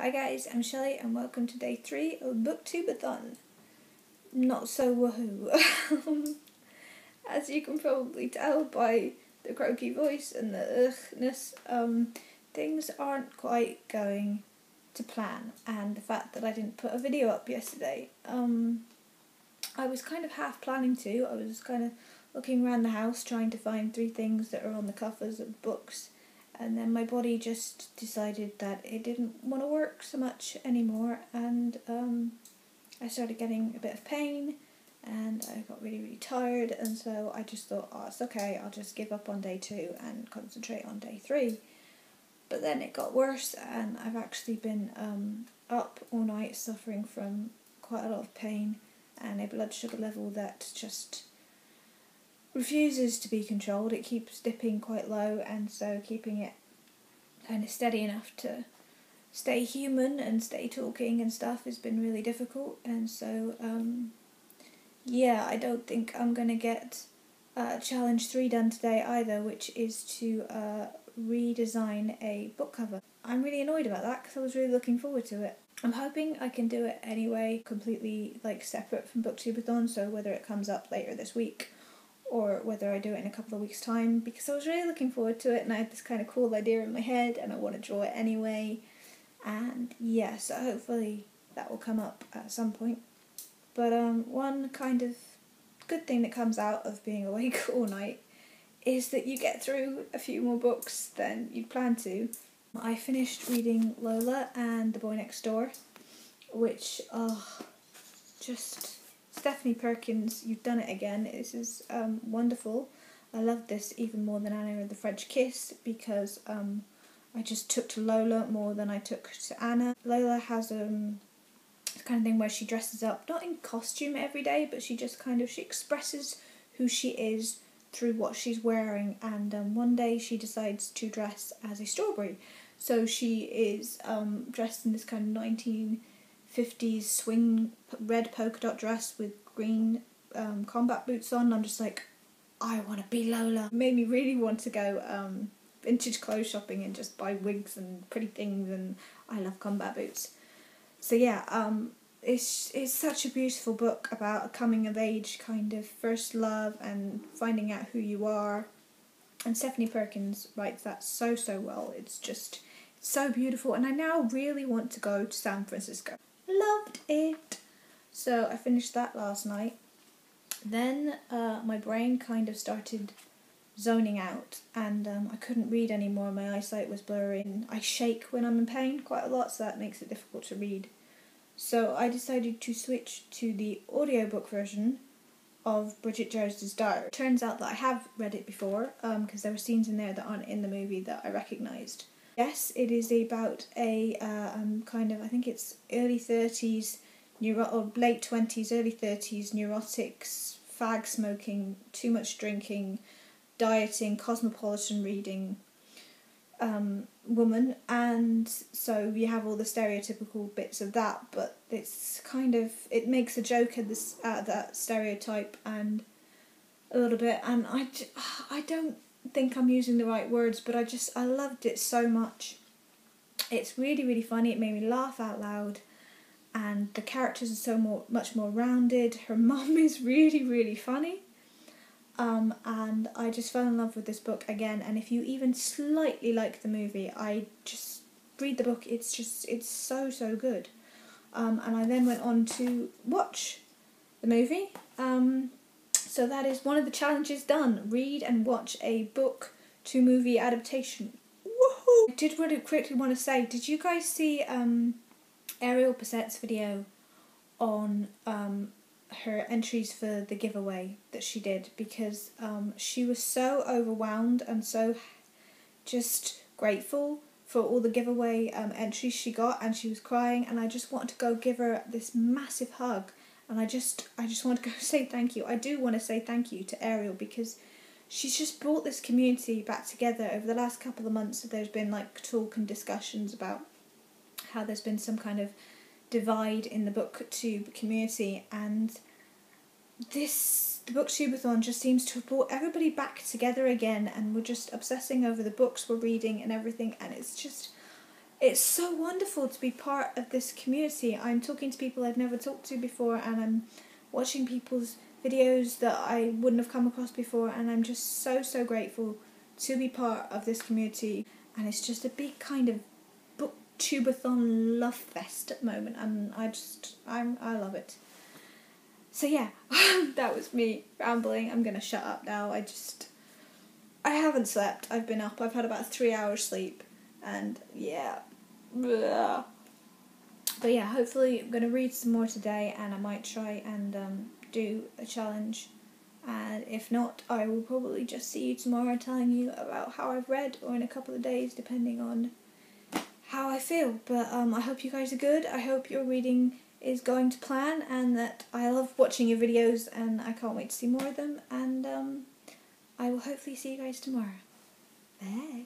Hi guys, I'm Shelley and welcome to day three of Booktubeathon. Not so woohoo. As you can probably tell by the croaky voice and the ughness, um, things aren't quite going to plan and the fact that I didn't put a video up yesterday. Um, I was kind of half planning to, I was kind of looking around the house trying to find three things that are on the covers of books and then my body just decided that it didn't want to work so much anymore and um, I started getting a bit of pain and I got really really tired and so I just thought oh it's okay I'll just give up on day two and concentrate on day three. But then it got worse and I've actually been um, up all night suffering from quite a lot of pain and a blood sugar level that just refuses to be controlled. It keeps dipping quite low, and so keeping it kind of steady enough to stay human and stay talking and stuff has been really difficult. And so, um, yeah, I don't think I'm gonna get uh, challenge three done today either, which is to uh, redesign a book cover. I'm really annoyed about that because I was really looking forward to it. I'm hoping I can do it anyway, completely like separate from Booktubeathon. So whether it comes up later this week or whether I do it in a couple of weeks' time because I was really looking forward to it and I had this kind of cool idea in my head and I want to draw it anyway. And yeah, so hopefully that will come up at some point. But um, one kind of good thing that comes out of being awake all night is that you get through a few more books than you'd planned to. I finished reading Lola and The Boy Next Door, which, oh, just Stephanie Perkins, you've done it again. This is um, wonderful. I love this even more than Anna and the French Kiss because um, I just took to Lola more than I took to Anna. Lola has um, kind of thing where she dresses up, not in costume every day, but she just kind of she expresses who she is through what she's wearing. And um, one day she decides to dress as a strawberry, so she is um, dressed in this kind of nineteen 50s swing red polka dot dress with green um, combat boots on. I'm just like, I want to be Lola. It made me really want to go um, vintage clothes shopping and just buy wigs and pretty things. And I love combat boots. So yeah, um, it's it's such a beautiful book about a coming of age kind of first love and finding out who you are. And Stephanie Perkins writes that so so well. It's just so beautiful, and I now really want to go to San Francisco loved it. So I finished that last night. Then uh, my brain kind of started zoning out and um, I couldn't read anymore. My eyesight was blurry I shake when I'm in pain quite a lot, so that makes it difficult to read. So I decided to switch to the audiobook version of Bridget Jones's Diary. Turns out that I have read it before because um, there were scenes in there that aren't in the movie that I recognised. Yes, it is about a uh, um, kind of I think it's early thirties, neuro or late twenties, early thirties, neurotics, fag smoking, too much drinking, dieting, cosmopolitan reading um, woman, and so you have all the stereotypical bits of that, but it's kind of it makes a joke at this at that stereotype and a little bit, and I I don't think I'm using the right words, but I just I loved it so much. It's really really funny. It made me laugh out loud, and the characters are so more much more rounded. Her mum is really really funny, um, and I just fell in love with this book again. And if you even slightly like the movie, I just read the book. It's just it's so so good. Um, and I then went on to watch the movie. Um, so that is one of the challenges done. Read and watch a book to movie adaptation. Woohoo! I did really quickly want to say, did you guys see um, Ariel Bissett's video on um, her entries for the giveaway that she did? Because um, she was so overwhelmed and so just grateful for all the giveaway um, entries she got and she was crying and I just wanted to go give her this massive hug and I just I just want to go say thank you. I do want to say thank you to Ariel because she's just brought this community back together over the last couple of months. There's been like talk and discussions about how there's been some kind of divide in the booktube community and this the booktubeathon just seems to have brought everybody back together again and we're just obsessing over the books we're reading and everything and it's just it's so wonderful to be part of this community. I'm talking to people I've never talked to before, and I'm watching people's videos that I wouldn't have come across before, and I'm just so so grateful to be part of this community. And it's just a big kind of booktubeathon love fest at the moment, and I just I'm I love it. So yeah, that was me rambling. I'm gonna shut up now. I just I haven't slept. I've been up. I've had about three hours sleep, and yeah. But yeah, hopefully I'm gonna read some more today, and I might try and um, do a challenge. And if not, I will probably just see you tomorrow telling you about how I've read, or in a couple of days, depending on how I feel. But um, I hope you guys are good. I hope your reading is going to plan, and that I love watching your videos, and I can't wait to see more of them. And um, I will hopefully see you guys tomorrow. Bye.